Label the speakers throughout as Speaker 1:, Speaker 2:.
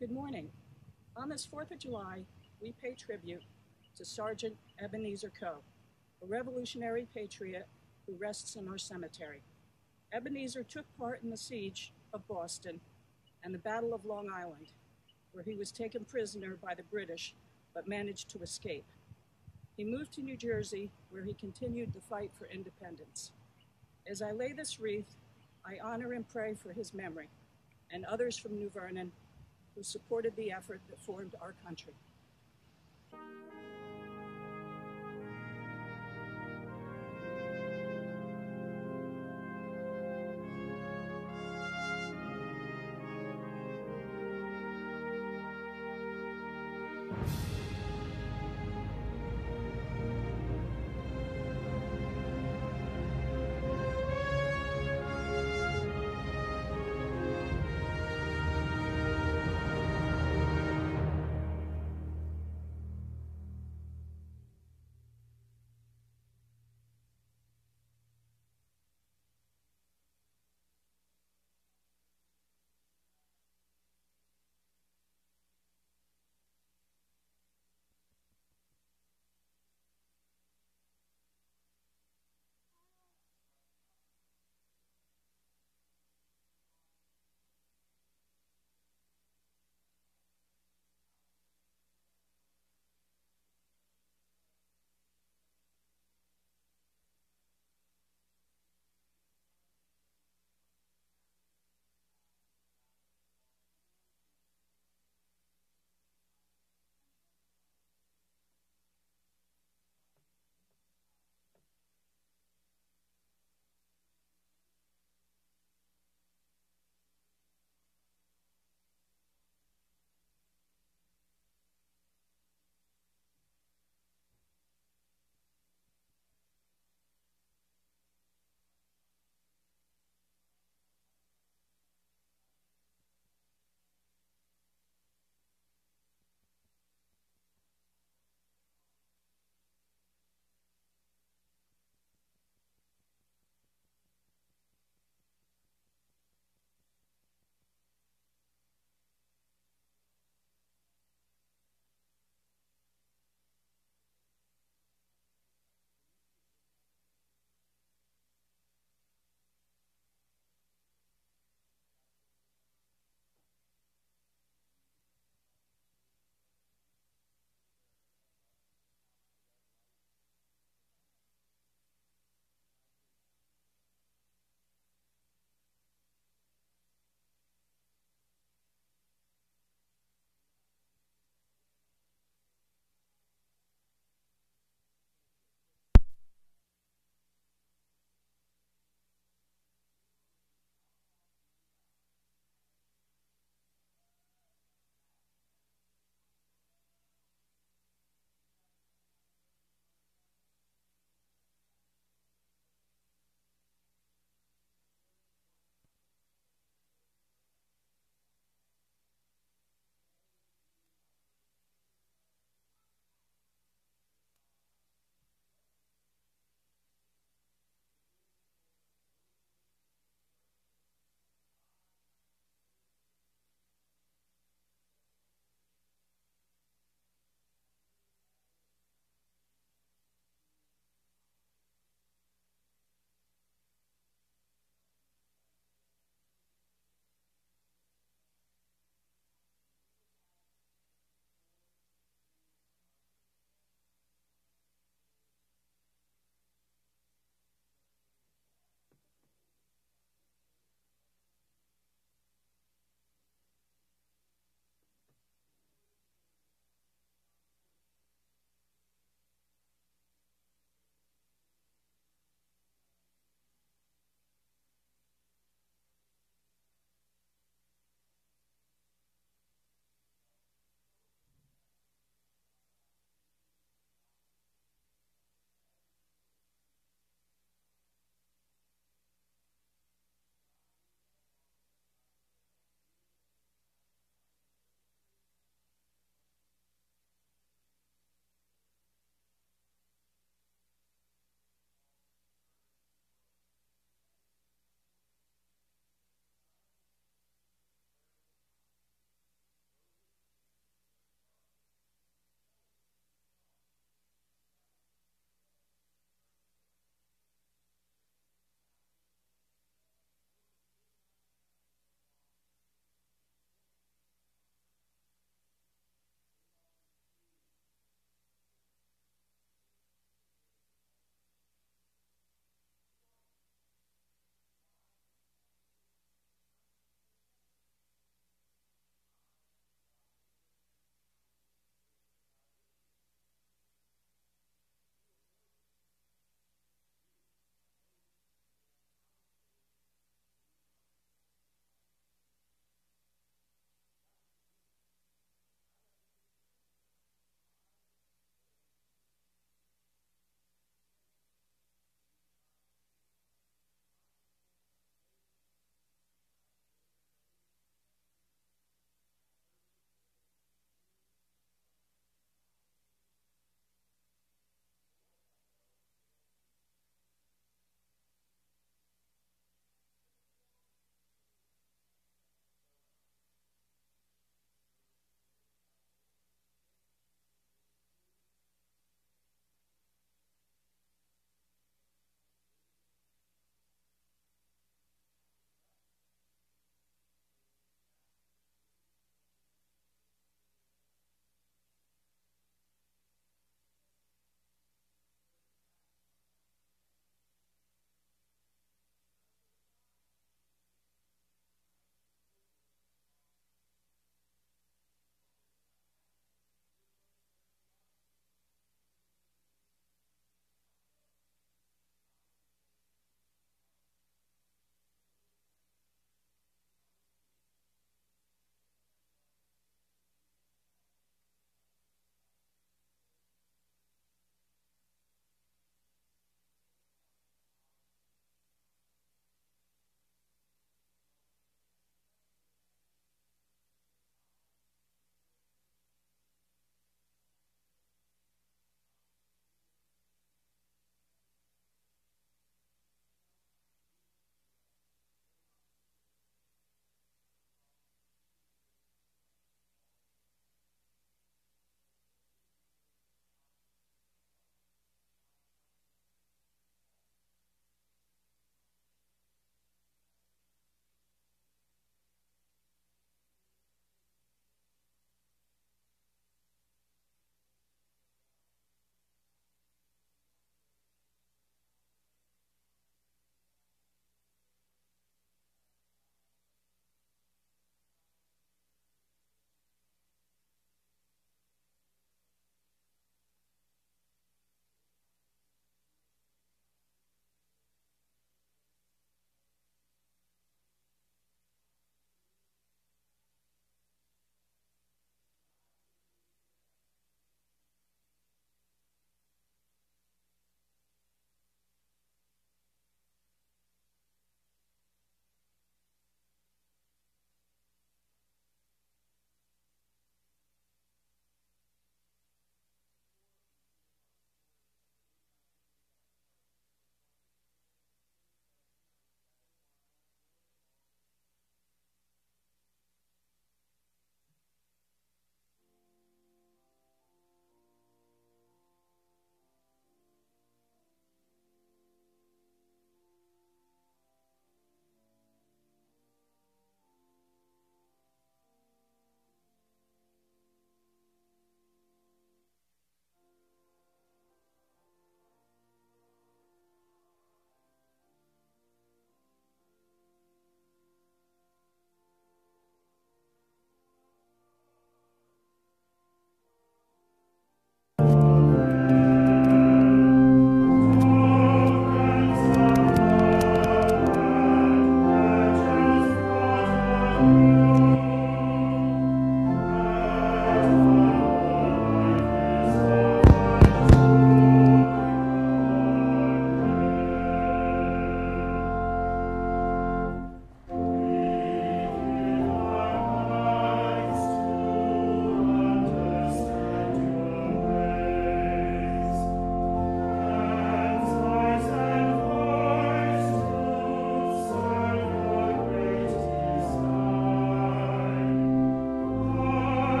Speaker 1: Good morning. On this 4th of July, we pay tribute to Sergeant Ebenezer Coe, a revolutionary patriot who rests in our cemetery. Ebenezer took part in the siege of Boston and the Battle of Long Island, where he was taken prisoner by the British but managed to escape. He moved to New Jersey, where he continued the fight for independence. As I lay this wreath, I honor and pray for his memory and others from New Vernon who supported the effort that formed our country.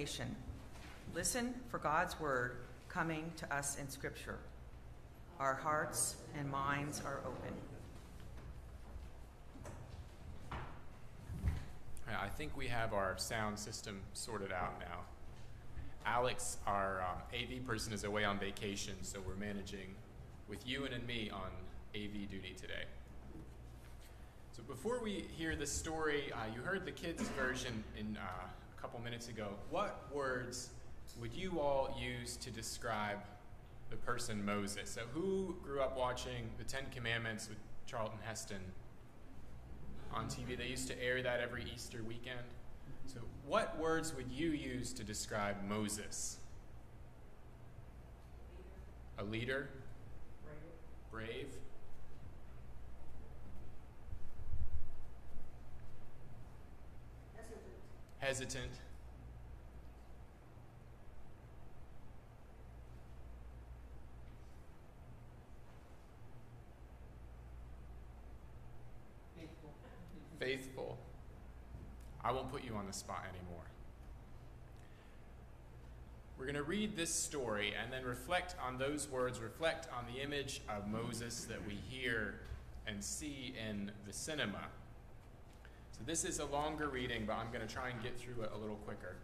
Speaker 2: Nation. Listen for God's word coming to us in Scripture. Our hearts and minds are open.
Speaker 3: I think we have our sound system sorted out now. Alex, our um, AV person, is away on vacation, so we're managing with you and me on AV duty today. So before we hear the story, uh, you heard the kids' version in uh, a couple minutes ago. What words would you all use to describe the person Moses? So who grew up watching the Ten Commandments with Charlton Heston on TV? They used to air that every Easter weekend. So, what words would you use to describe Moses? A leader? Brave. Brave. Hesitant. Faithful. I won't put you on the spot anymore. We're going to read this story and then reflect on those words, reflect on the image of Moses that we hear and see in the cinema. So this is a longer reading, but I'm going to try and get through it a little quicker.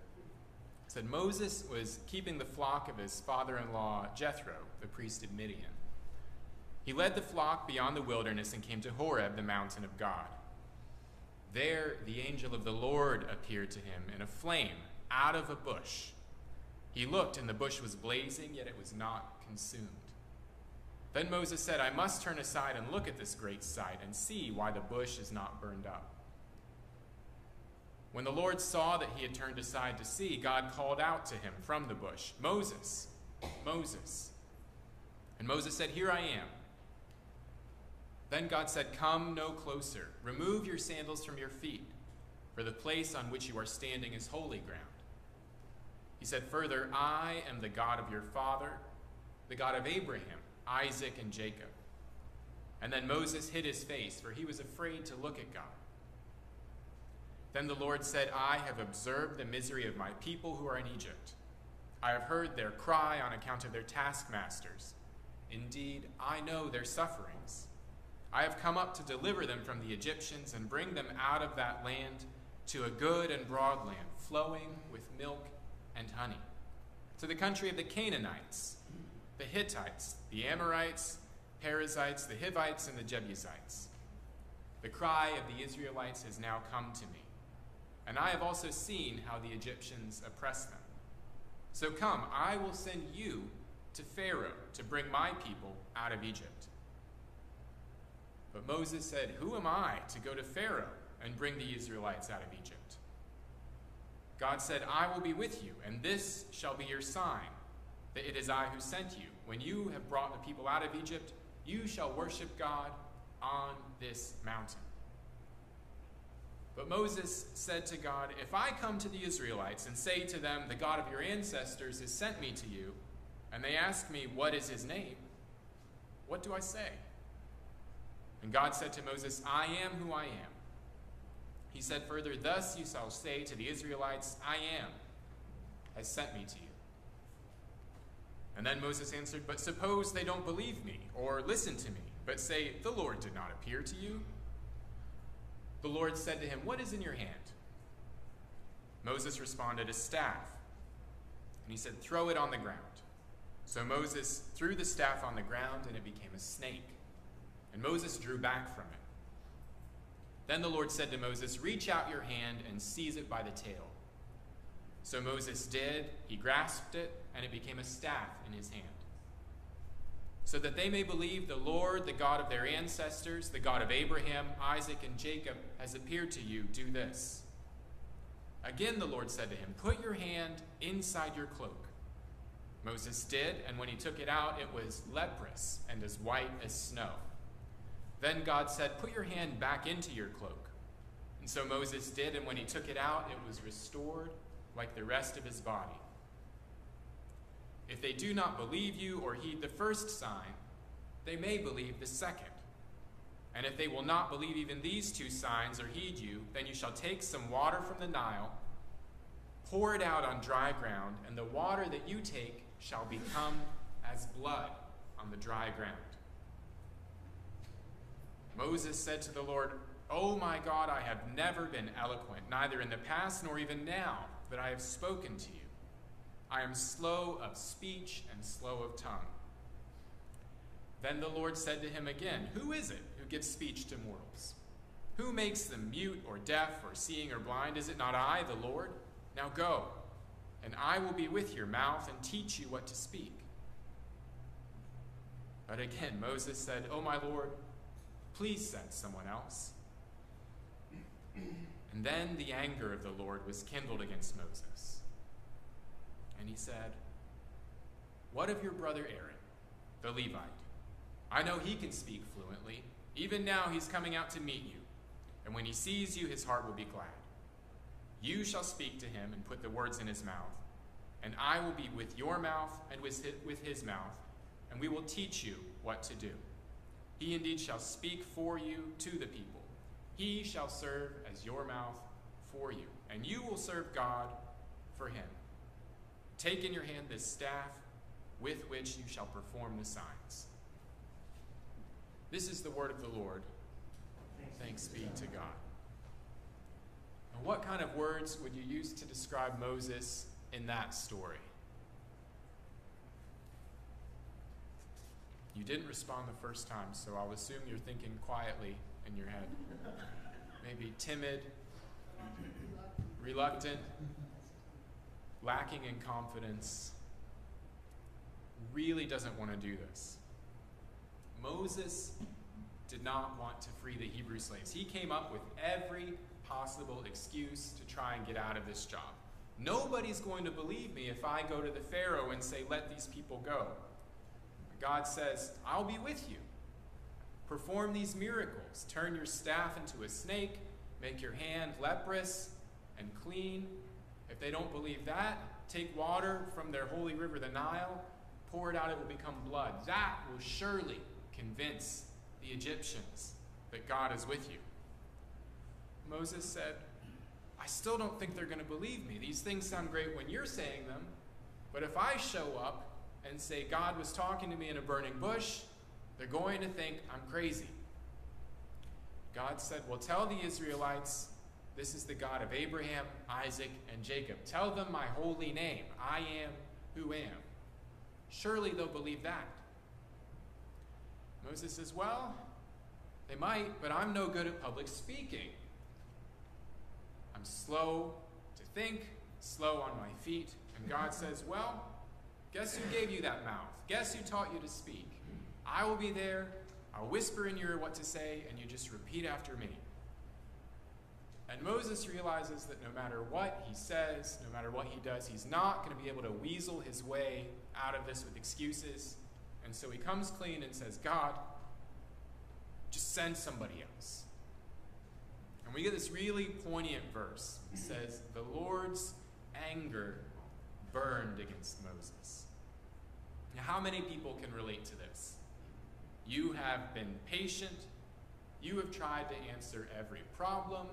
Speaker 3: It said Moses was keeping the flock of his father-in-law Jethro, the priest of Midian. He led the flock beyond the wilderness and came to Horeb, the mountain of God. There the angel of the Lord appeared to him in a flame out of a bush. He looked, and the bush was blazing, yet it was not consumed. Then Moses said, I must turn aside and look at this great sight and see why the bush is not burned up. When the Lord saw that he had turned aside to see, God called out to him from the bush, Moses, Moses. And Moses said, Here I am. Then God said, Come no closer. Remove your sandals from your feet, for the place on which you are standing is holy ground. He said further, I am the God of your father, the God of Abraham, Isaac, and Jacob. And then Moses hid his face, for he was afraid to look at God. Then the Lord said, I have observed the misery of my people who are in Egypt. I have heard their cry on account of their taskmasters. Indeed, I know their sufferings. I have come up to deliver them from the Egyptians and bring them out of that land to a good and broad land, flowing with milk and honey, to the country of the Canaanites, the Hittites, the Amorites, Perizzites, the Hivites, and the Jebusites. The cry of the Israelites has now come to me, and I have also seen how the Egyptians oppress them. So come, I will send you to Pharaoh to bring my people out of Egypt. But Moses said, Who am I to go to Pharaoh and bring the Israelites out of Egypt? God said, I will be with you, and this shall be your sign that it is I who sent you. When you have brought the people out of Egypt, you shall worship God on this mountain. But Moses said to God, If I come to the Israelites and say to them, The God of your ancestors has sent me to you, and they ask me, What is his name? What do I say? And God said to Moses, I am who I am. He said further, Thus you shall say to the Israelites, I am, has sent me to you. And then Moses answered, But suppose they don't believe me or listen to me, but say, The Lord did not appear to you. The Lord said to him, What is in your hand? Moses responded, A staff. And he said, Throw it on the ground. So Moses threw the staff on the ground, and it became a snake. And Moses drew back from it. Then the Lord said to Moses, Reach out your hand and seize it by the tail. So Moses did. He grasped it, and it became a staff in his hand. So that they may believe the Lord, the God of their ancestors, the God of Abraham, Isaac, and Jacob, has appeared to you, do this. Again, the Lord said to him, Put your hand inside your cloak. Moses did, and when he took it out, it was leprous and as white as snow. Then God said, Put your hand back into your cloak. And so Moses did, and when he took it out, it was restored like the rest of his body. If they do not believe you or heed the first sign, they may believe the second. And if they will not believe even these two signs or heed you, then you shall take some water from the Nile, Pour it out on dry ground, and the water that you take shall become as blood on the dry ground. Moses said to the Lord, Oh my God, I have never been eloquent, neither in the past nor even now that I have spoken to you. I am slow of speech and slow of tongue. Then the Lord said to him again, Who is it who gives speech to mortals? Who makes them mute or deaf or seeing or blind? Is it not I, the Lord? Now go, and I will be with your mouth and teach you what to speak. But again, Moses said, Oh, my Lord, please send someone else. And then the anger of the Lord was kindled against Moses. And he said, What of your brother Aaron, the Levite? I know he can speak fluently. Even now he's coming out to meet you. And when he sees you, his heart will be glad. You shall speak to him and put the words in his mouth. And I will be with your mouth and with his mouth, and we will teach you what to do. He indeed shall speak for you to the people. He shall serve as your mouth for you, and you will serve God for him. Take in your hand this staff with which you shall perform the signs. This is the word of the Lord. Thanks be to God. And what kind of words would you use to describe Moses in that story? You didn't respond the first time, so I'll assume you're thinking quietly in your head. Maybe timid, reluctant, lacking in confidence, really doesn't want to do this. Moses did not want to free the Hebrew slaves. He came up with every possible excuse to try and get out of this job. Nobody's going to believe me if I go to the Pharaoh and say, Let these people go. God says, I'll be with you. Perform these miracles. Turn your staff into a snake, make your hand leprous and clean. If they don't believe that, take water from their holy river, the Nile, pour it out, it will become blood. That will surely convince the Egyptians that God is with you. Moses said, I still don't think they're going to believe me. These things sound great when you're saying them, but if I show up and say God was talking to me in a burning bush, they're going to think I'm crazy. God said, Well, tell the Israelites this is the God of Abraham, Isaac, and Jacob. Tell them my holy name. I am who am. Surely they'll believe that. Moses says, Well, they might, but I'm no good at public speaking. I'm slow to think, slow on my feet. And God says, Well, guess who gave you that mouth? Guess who taught you to speak? I will be there. I'll whisper in your ear what to say, and you just repeat after me. And Moses realizes that no matter what he says, no matter what he does, he's not going to be able to weasel his way out of this with excuses. And so he comes clean and says, God, just send somebody else. And we get this really poignant verse. It says, The Lord's anger burned against Moses. Now, how many people can relate to this? You have been patient. You have tried to answer every problem,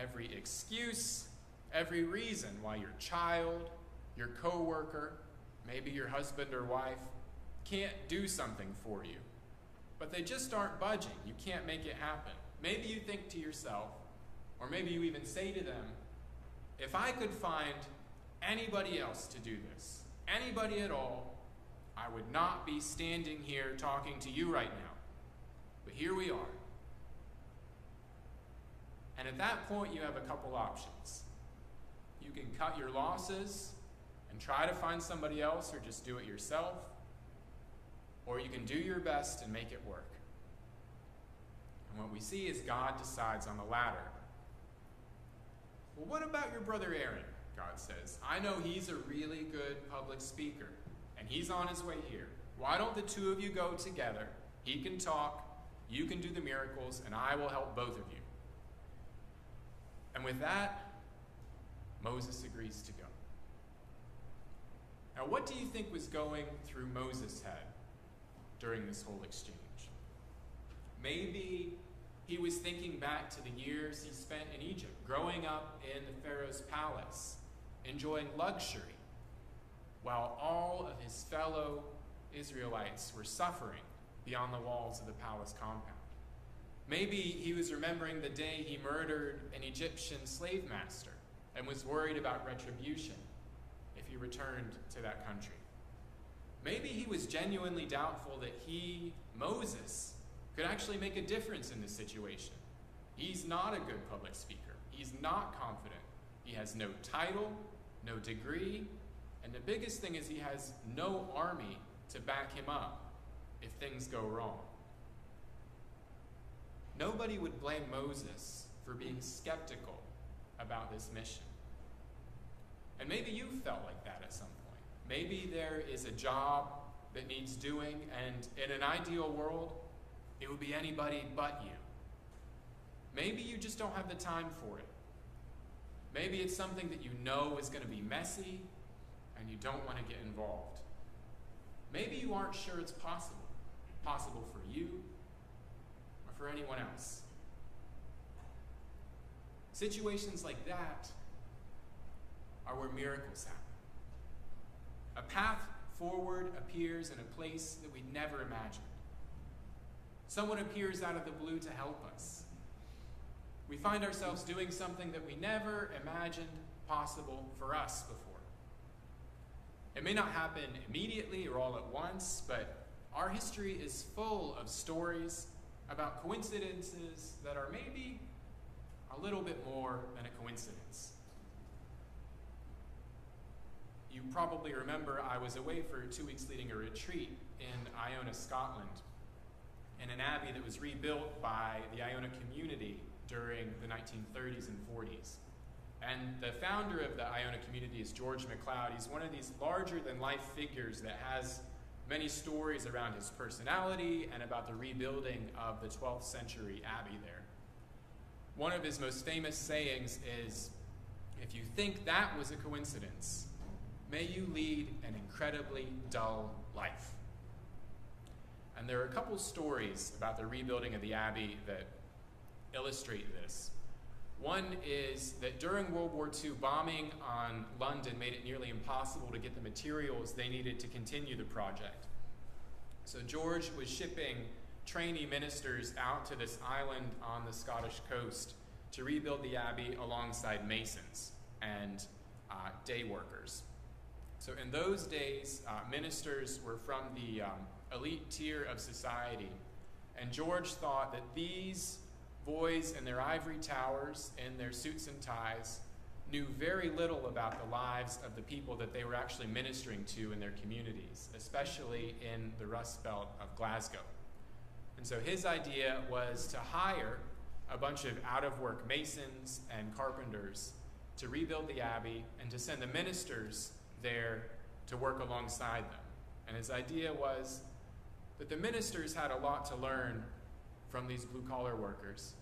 Speaker 3: every excuse, every reason why your child, your coworker, maybe your husband or wife can't do something for you. But they just aren't budging. You can't make it happen. Maybe you think to yourself, or maybe you even say to them, if I could find anybody else to do this, anybody at all, I would not be standing here talking to you right now. But here we are. And at that point, you have a couple options. You can cut your losses and try to find somebody else or just do it yourself, or you can do your best and make it work. And what we see is God decides on the latter. Well, what about your brother Aaron? God says. I know he's a really good public speaker, and he's on his way here. Why don't the two of you go together? He can talk, you can do the miracles, and I will help both of you. And with that, Moses agrees to go. Now, what do you think was going through Moses' head during this whole exchange? Maybe he was thinking back to the years he spent in Egypt, growing up in the Pharaoh's palace, enjoying luxury, while all of his fellow Israelites were suffering beyond the walls of the palace compound. Maybe he was remembering the day he murdered an Egyptian slave master and was worried about retribution if he returned to that country. Maybe he was genuinely doubtful that he, Moses, could actually make a difference in this situation. He's not a good public speaker. He's not confident. He has no title, no degree, and the biggest thing is he has no army to back him up if things go wrong. Nobody would blame Moses for being skeptical about this mission. And maybe you felt like that at some point. Maybe there is a job that needs doing, and in an ideal world, it would be anybody but you. Maybe you just don't have the time for it. Maybe it's something that you know is going to be messy and you don't want to get involved. Maybe you aren't sure it's possible. Possible for you for anyone else. Situations like that are where miracles happen. A path forward appears in a place that we never imagined. Someone appears out of the blue to help us. We find ourselves doing something that we never imagined possible for us before. It may not happen immediately or all at once, but our history is full of stories about coincidences that are maybe a little bit more than a coincidence. You probably remember I was away for two weeks leading a retreat in Iona, Scotland, in an abbey that was rebuilt by the Iona community during the 1930s and 40s. And the founder of the Iona community is George MacLeod. He's one of these larger than life figures that has many stories around his personality and about the rebuilding of the 12th century abbey there. One of his most famous sayings is If you think that was a coincidence, may you lead an incredibly dull life. And there are a couple stories about the rebuilding of the abbey that illustrate this. One is that during World War II, bombing on London made it nearly impossible to get the materials they needed to continue the project. So George was shipping trainee ministers out to this island on the Scottish coast to rebuild the abbey alongside masons and uh, day workers. So in those days, uh, ministers were from the um, elite tier of society, and George thought that these boys in their ivory towers in their suits and ties knew very little about the lives of the people that they were actually ministering to in their communities, especially in the Rust Belt of Glasgow. And so his idea was to hire a bunch of out of work masons and carpenters to rebuild the abbey and to send the ministers there to work alongside them. And his idea was that the ministers had a lot to learn from these blue collar workers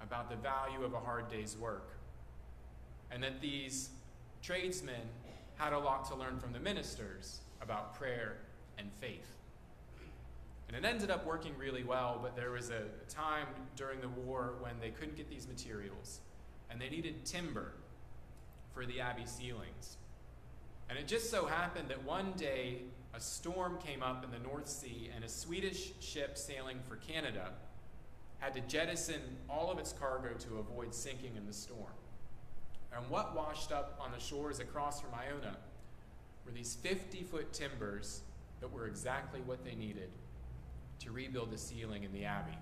Speaker 3: about the value of a hard day's work. And that these tradesmen had a lot to learn from the ministers about prayer and faith. And it ended up working really well, but there was a time during the war when they couldn't get these materials and they needed timber for the abbey ceilings. And it just so happened that one day a storm came up in the North Sea and a Swedish ship sailing for Canada had to jettison all of its cargo to avoid sinking in the storm. And what washed up on the shores across from Iona were these 50 foot timbers that were exactly what they needed to rebuild the ceiling in the abbey.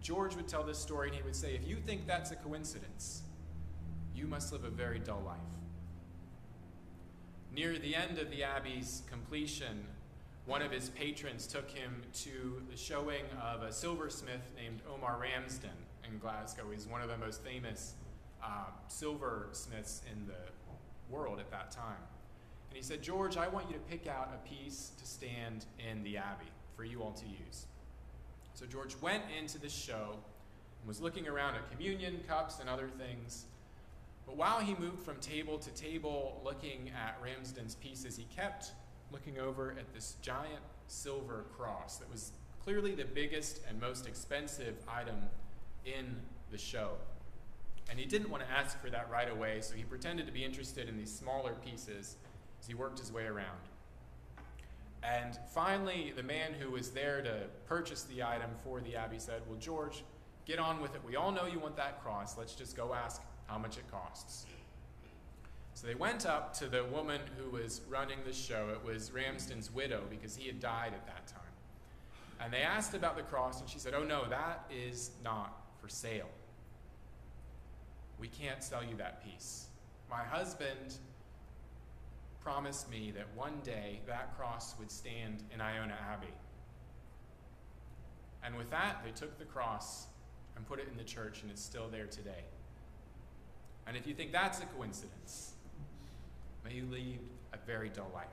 Speaker 3: George would tell this story and he would say, If you think that's a coincidence, you must live a very dull life. Near the end of the abbey's completion, one of his patrons took him to the showing of a silversmith named Omar Ramsden in Glasgow. He's one of the most famous uh, silversmiths in the world at that time. And he said, George, I want you to pick out a piece to stand in the abbey for you all to use. So George went into the show and was looking around at communion cups and other things. But while he moved from table to table looking at Ramsden's pieces, he kept looking over at this giant silver cross that was clearly the biggest and most expensive item in the show. And he didn't want to ask for that right away, so he pretended to be interested in these smaller pieces as he worked his way around. And finally, the man who was there to purchase the item for the abbey said, Well, George, get on with it. We all know you want that cross. Let's just go ask how much it costs. So they went up to the woman who was running the show. It was Ramsden's widow because he had died at that time. And they asked about the cross, and she said, Oh, no, that is not for sale. We can't sell you that piece. My husband promised me that one day that cross would stand in Iona Abbey. And with that, they took the cross and put it in the church, and it's still there today. And if you think that's a coincidence, may you lead a very dull life.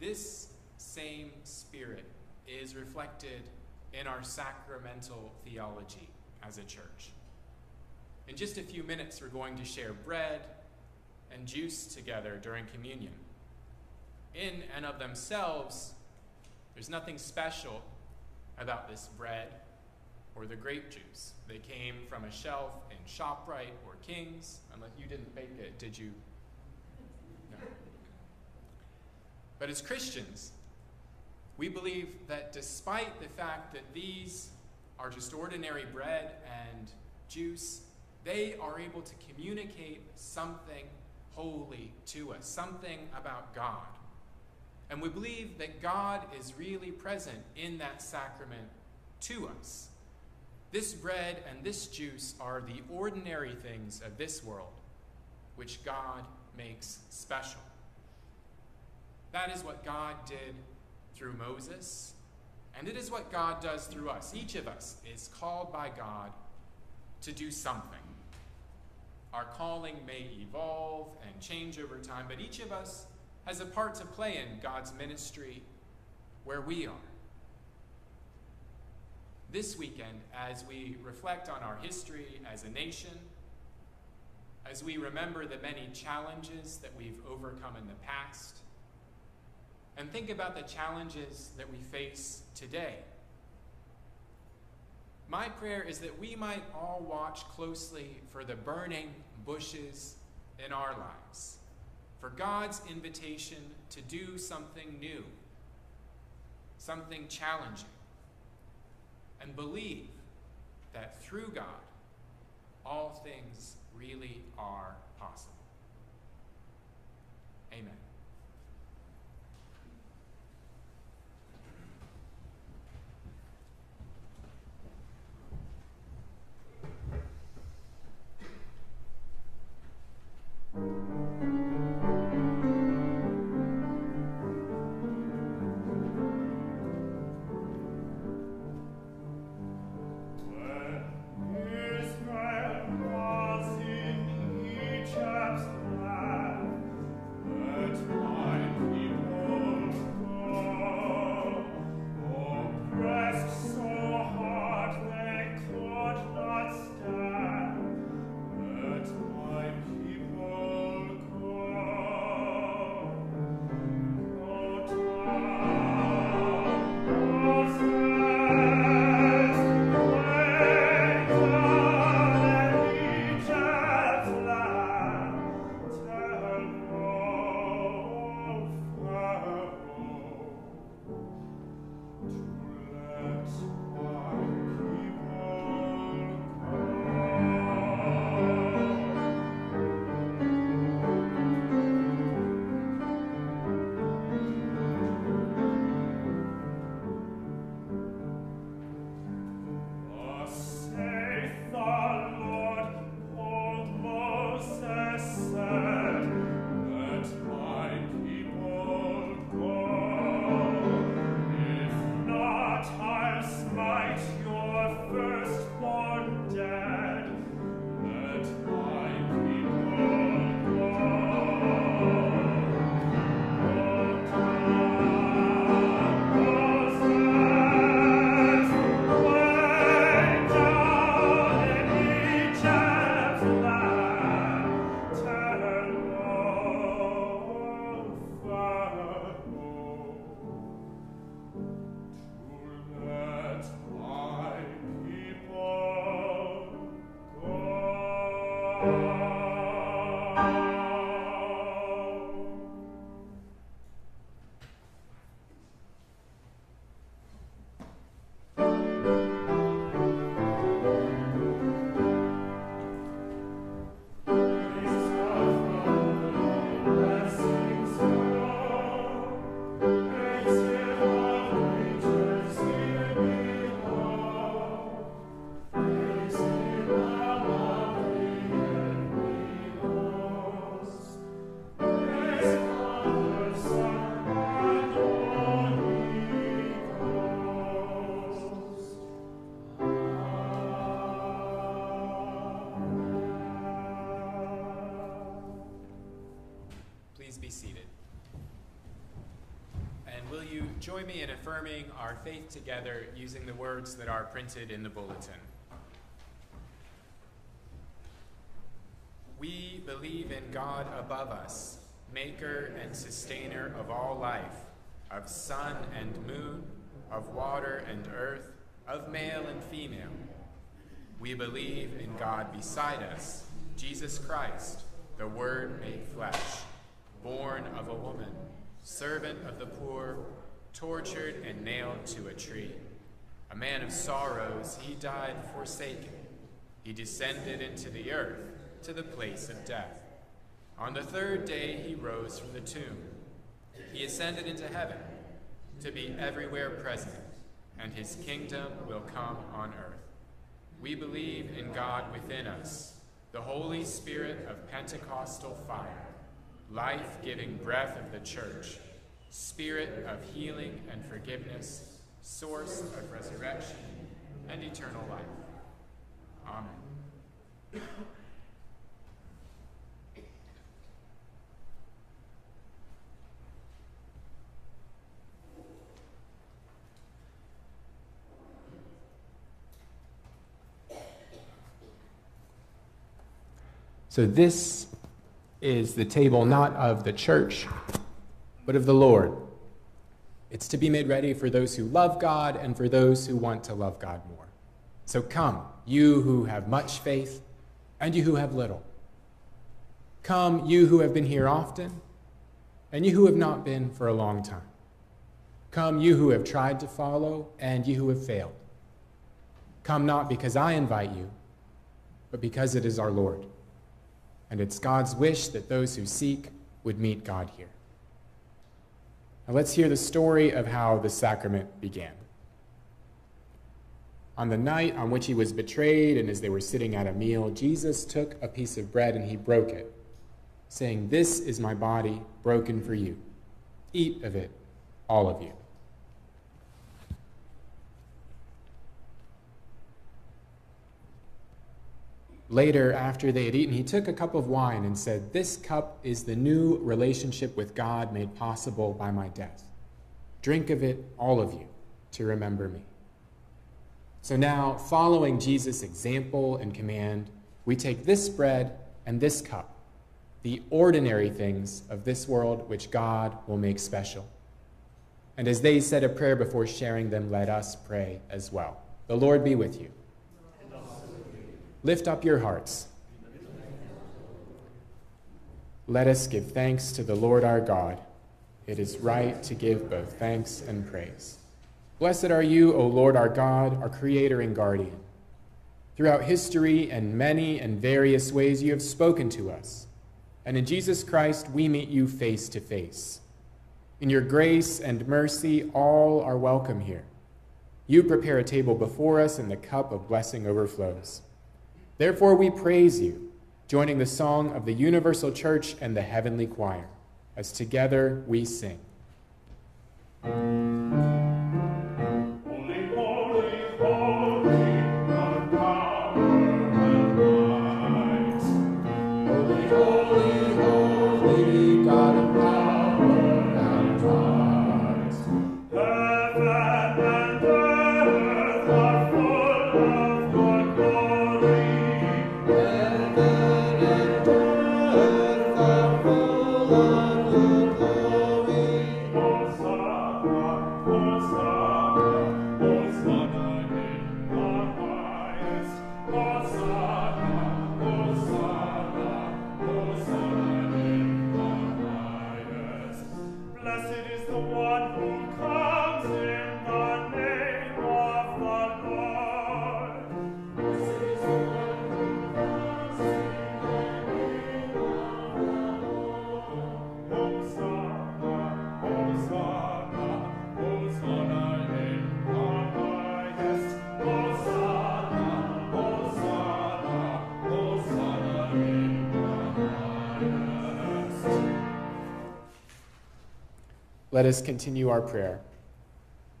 Speaker 3: This same spirit is reflected in our sacramental theology as a church. In just a few minutes, we're going to share bread and juice together during communion. In and of themselves, there's nothing special about this bread or the grape juice. They came from a shelf in ShopRite or King's, unless you didn't bake it, did you? No. But as Christians, we believe that despite the fact that these are just ordinary bread and juice, they are able to communicate something holy to us, something about God. And we believe that God is really present in that sacrament to us. This bread and this juice are the ordinary things of this world, which God makes special. That is what God did through Moses, and it is what God does through us. Each of us is called by God to do something. Our calling may evolve and change over time, but each of us has a part to play in God's ministry where we are. This weekend, as we reflect on our history as a nation, as we remember the many challenges that we've overcome in the past, and think about the challenges that we face today. My prayer is that we might all watch closely for the burning bushes in our lives, for God's invitation to do something new, something challenging, and believe that through God, all things really are possible. Oh. Join me in affirming our faith together using the words that are printed in the bulletin? We believe in God above us, maker and sustainer of all life, of sun and moon, of water and earth, of male and female. We believe in God beside us, Jesus Christ, the Word made flesh, born of a woman, servant of the poor, tortured and nailed to a tree. A man of sorrows, he died forsaken. He descended into the earth, to the place of death. On the third day, he rose from the tomb. He ascended into heaven to be everywhere present, and his kingdom will come on earth. We believe in God within us, the Holy Spirit of Pentecostal fire, life giving breath of the church, spirit of healing and forgiveness, source of resurrection and eternal life. Amen.
Speaker 4: So, this is the table not of the church, but of the Lord. It's to be made ready for those who love God and for those who want to love God more. So, come, you who have much faith and you who have little. Come, you who have been here often and you who have not been for a long time. Come, you who have tried to follow and you who have failed. Come not because I invite you, but because it is our Lord and it's God's wish that those who seek would meet God here. Now let's hear the story of how the sacrament began. On the night on which he was betrayed, and as they were sitting at a meal, Jesus took a piece of bread and he broke it, saying, This is my body broken for you. Eat of it, all of you. Later, after they had eaten, he took a cup of wine and said, This cup is the new relationship with God made possible by my death. Drink of it, all of you, to remember me. So now, following Jesus' example and command, we take this bread and this cup, the ordinary things of this world which God will make special. And as they said a prayer before sharing them, let us pray as well. The Lord be with you. Lift up your hearts. Let us give thanks to the Lord our God. It is right to give both thanks and praise. Blessed are you, O Lord our God, our Creator and Guardian. Throughout history and many and various ways you have spoken to us, and in Jesus Christ we meet you face to face. In your grace and mercy, all are welcome here. You prepare a table before us, and the cup of blessing overflows. Therefore, we praise you, joining the song of the universal church and the heavenly choir, as together we sing. Let us continue our prayer.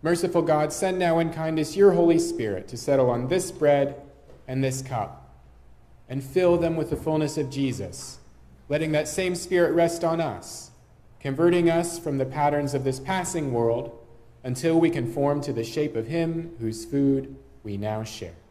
Speaker 4: Merciful God, send now in kindness your Holy Spirit to settle on this bread and this cup, and fill them with the fullness of Jesus, letting that same Spirit rest on us,
Speaker 3: converting us from the patterns of this passing world until we conform to the shape of Him whose food we now share.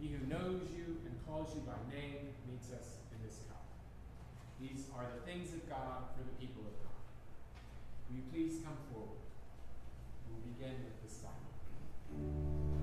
Speaker 3: He who knows you and calls you by name meets us in this cup. These are the things of God for the people of God. Will you please come forward? We'll begin with the silence.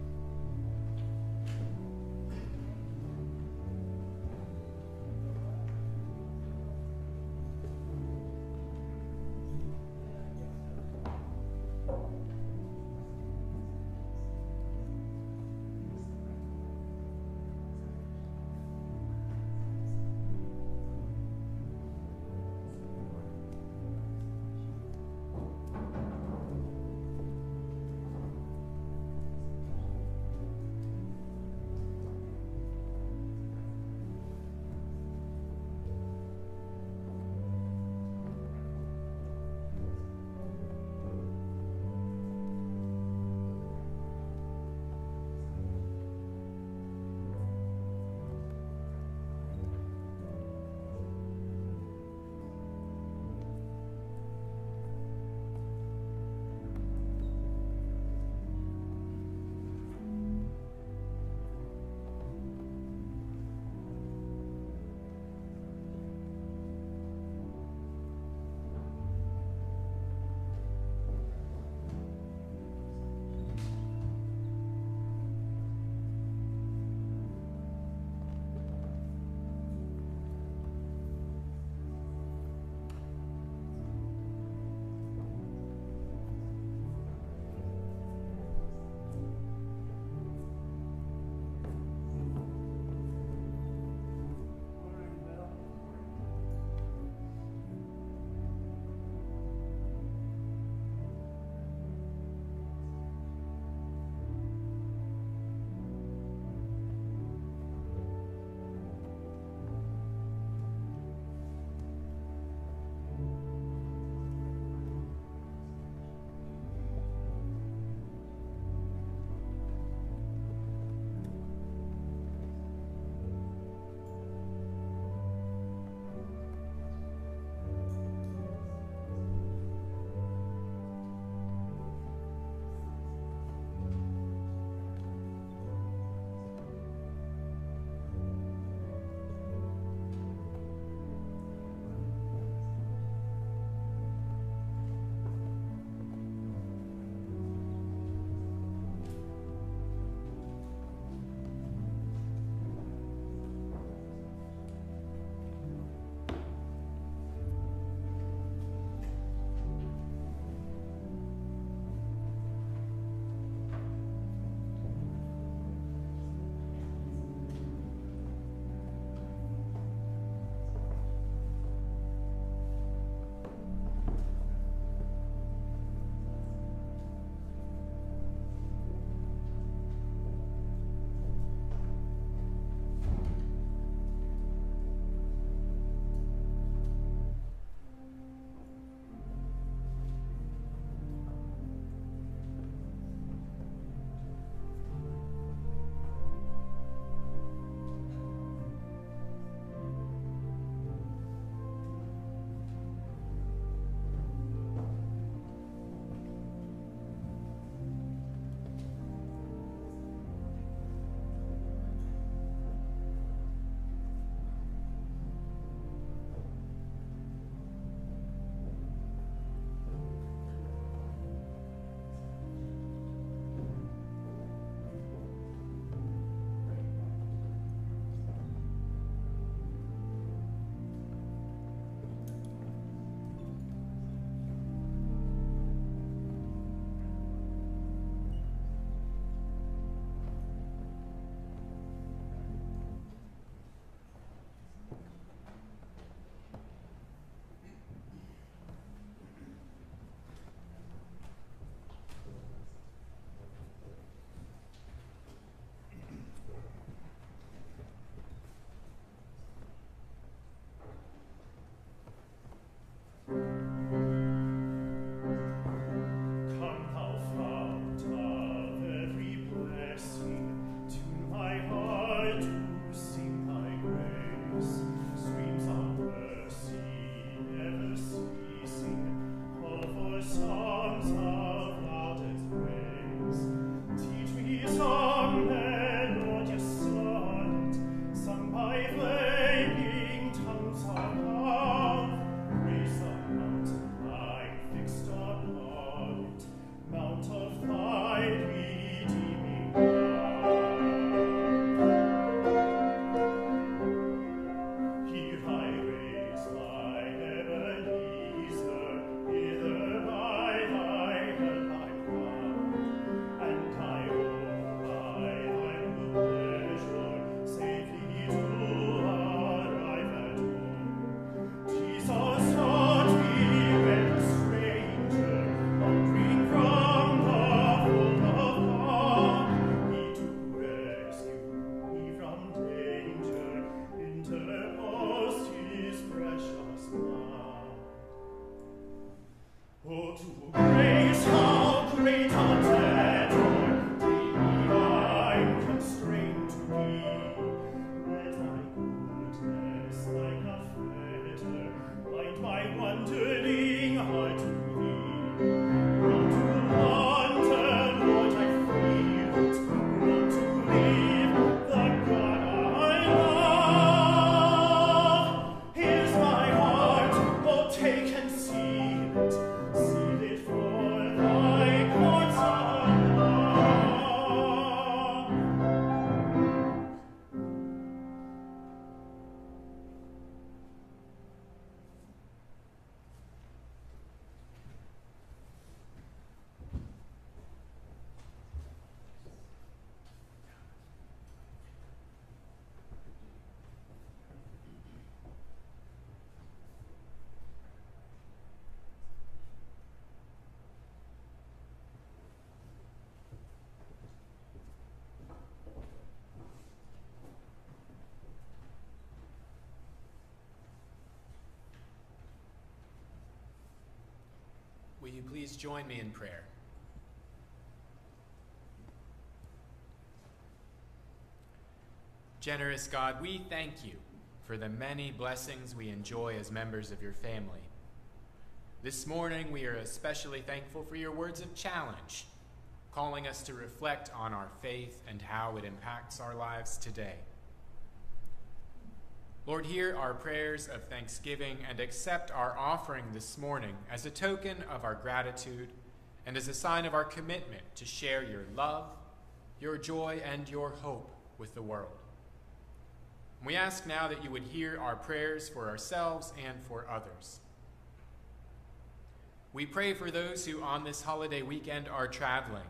Speaker 3: You please join me in prayer? Generous God, we thank you for the many blessings we enjoy as members of your family. This morning, we are especially thankful for your words of challenge, calling us to reflect on our faith and how it impacts our lives today. Lord, hear our prayers of thanksgiving and accept our offering this morning as a token of our gratitude and as a sign of our commitment to share your love, your joy, and your hope with the world. We ask now that you would hear our prayers for ourselves and for others. We pray for those who on this holiday weekend are traveling.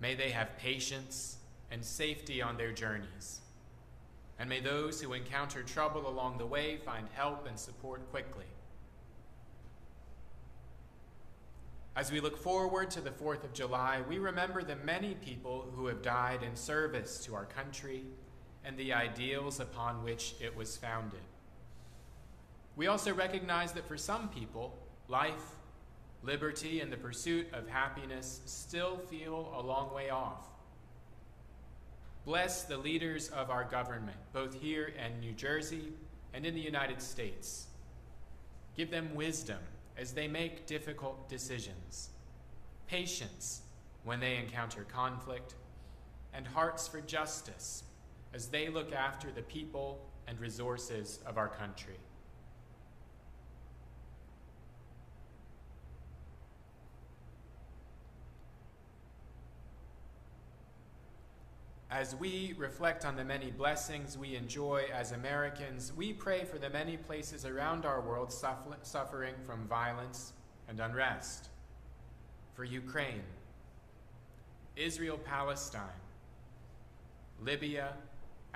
Speaker 3: May they have patience and safety on their journeys. And may those who encounter trouble along the way find help and support quickly. As we look forward to the 4th of July, we remember the many people who have died in service to our country and the ideals upon which it was founded. We also recognize that for some people, life, liberty, and the pursuit of happiness still feel a long way off. Bless the leaders of our government, both here in New Jersey and in the United States. Give them wisdom as they make difficult decisions, patience when they encounter conflict, and hearts for justice as they look after the people and resources of our country. As we reflect on the many blessings we enjoy as Americans, we pray for the many places around our world suffering from violence and unrest. For Ukraine, Israel Palestine, Libya,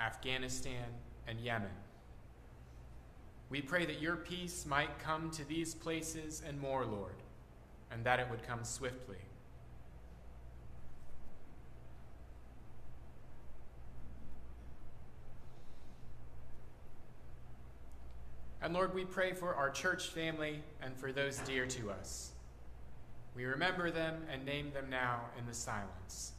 Speaker 3: Afghanistan, and Yemen. We pray that your peace might come to these places and more, Lord, and that it would come swiftly. And Lord, we pray for our church family and for those dear to us. We remember them and name them now in the silence.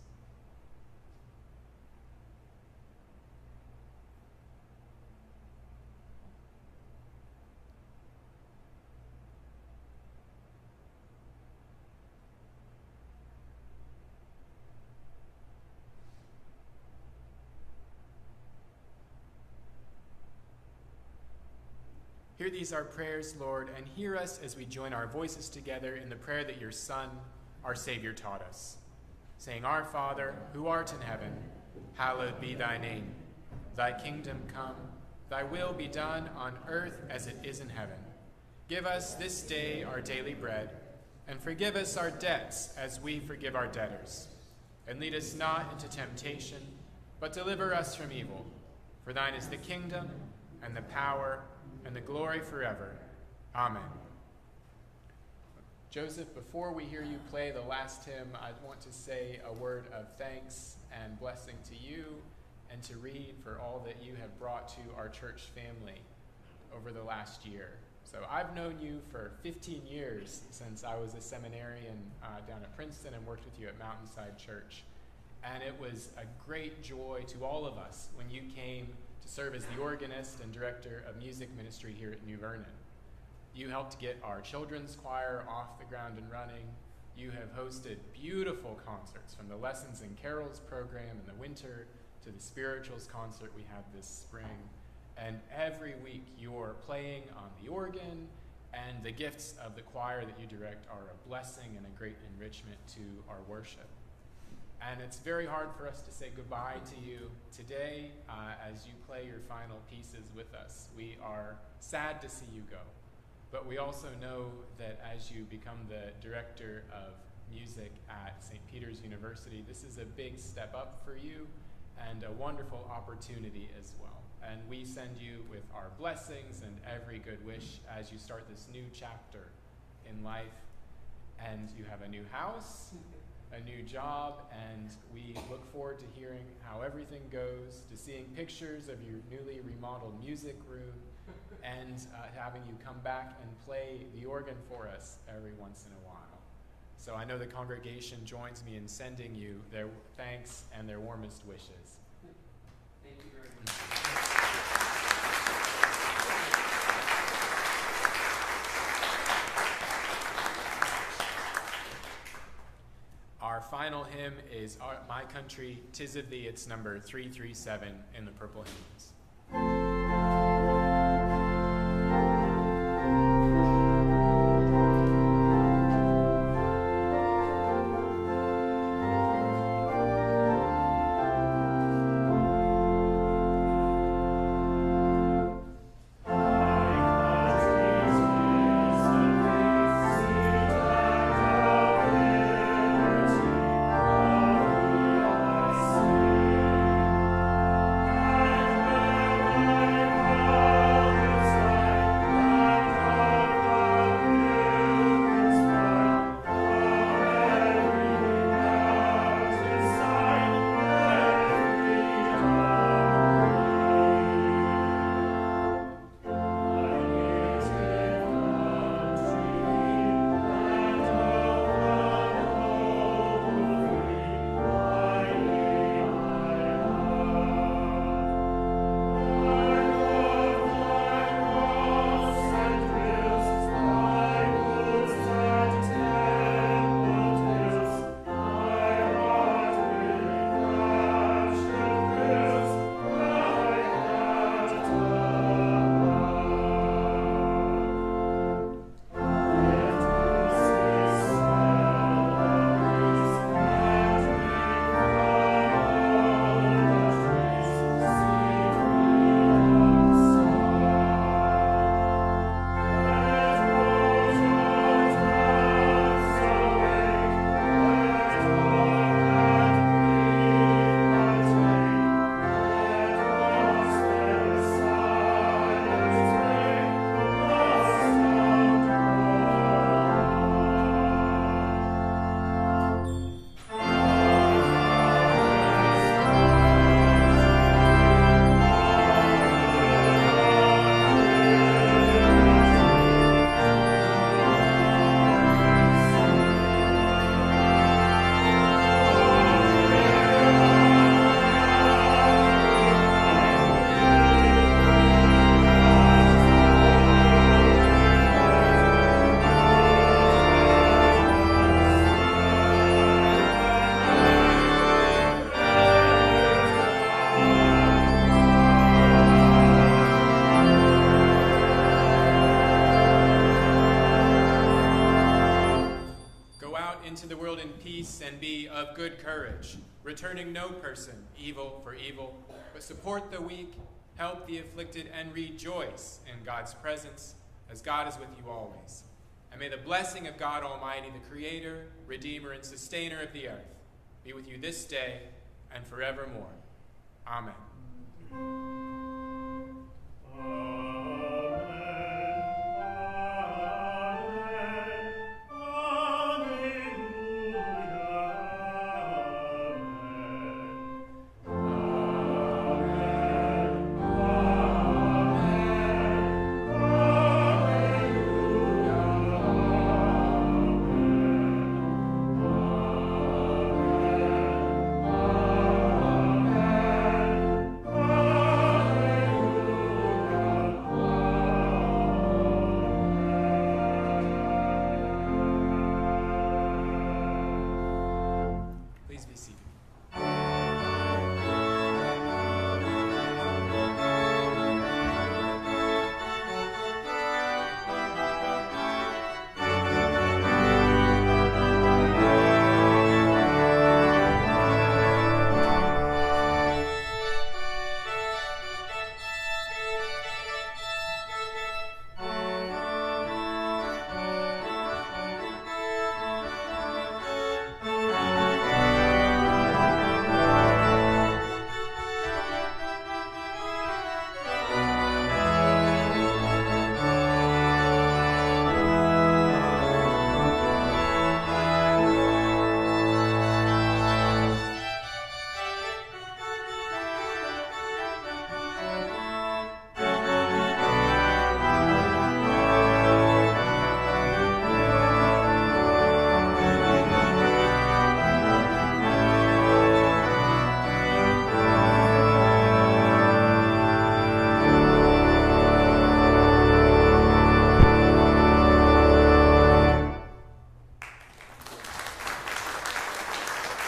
Speaker 3: Hear these our prayers, Lord, and hear us as we join our voices together in the prayer that your Son, our Savior, taught us, saying, Our Father, who art in heaven, hallowed be thy name. Thy kingdom come, thy will be done on earth as it is in heaven. Give us this day our daily bread, and forgive us our debts as we forgive our debtors. And lead us not into temptation, but deliver us from evil. For thine is the kingdom, and the power, and the glory forever. Amen. Joseph, before we hear you play the last hymn, I want to say a word of thanks and blessing to you and to Reed for all that you have brought to our church family over the last year. So I've known you for 15 years since I was a seminarian uh, down at Princeton and worked with you at Mountainside Church. And it was a great joy to all of us when you came to serve as the organist and director of music ministry here at New Vernon. You helped get our children's choir off the ground and running. You have hosted beautiful concerts from the Lessons and Carols program in the winter to the spirituals concert we had this spring. And every week you're playing on the organ, and the gifts of the choir that you direct are a blessing and a great enrichment to our worship. And it's very hard for us to say goodbye to you today uh, as you play your final pieces with us. We are sad to see you go, but we also know that as you become the director of music at St. Peter's University, this is a big step up for you and a wonderful opportunity as well. And we send you with our blessings and every good wish as you start this new chapter in life. And you have a new house, a new job, and we look forward to hearing how everything goes, to seeing pictures of your newly remodeled music room, and uh, having you come back and play the organ for us every once in a while. So I know the congregation joins me in sending you their thanks and their warmest wishes.
Speaker 5: Thank you very much.
Speaker 3: Our final hymn is My Country, Tis of Thee. It's number 337 in the Purple Hymns. Of good courage, returning no person evil for evil, but support the weak, help the afflicted, and rejoice in God's presence as God is with you always. And may the blessing of God Almighty, the Creator, Redeemer, and Sustainer of the earth, be with you this day and forevermore. Amen.